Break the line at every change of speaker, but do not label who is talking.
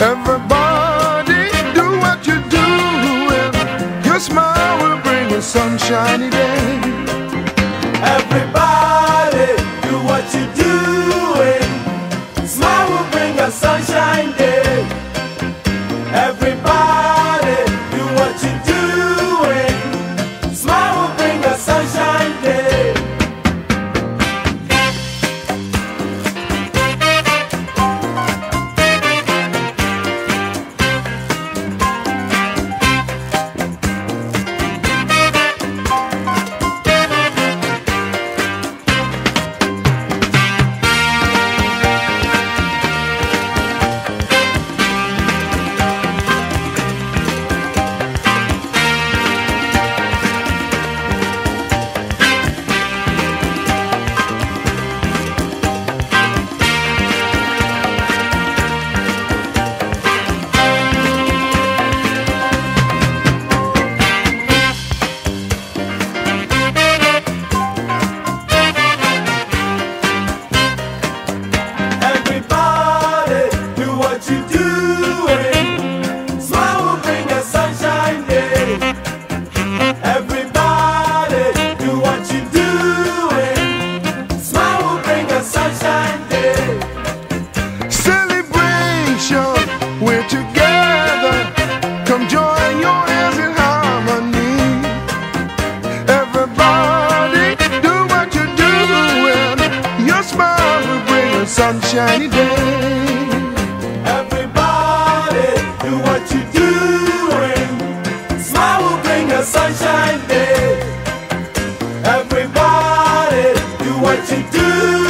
Everybody do what you're doing. Your smile will bring a sunshiny day.
Everybody. do.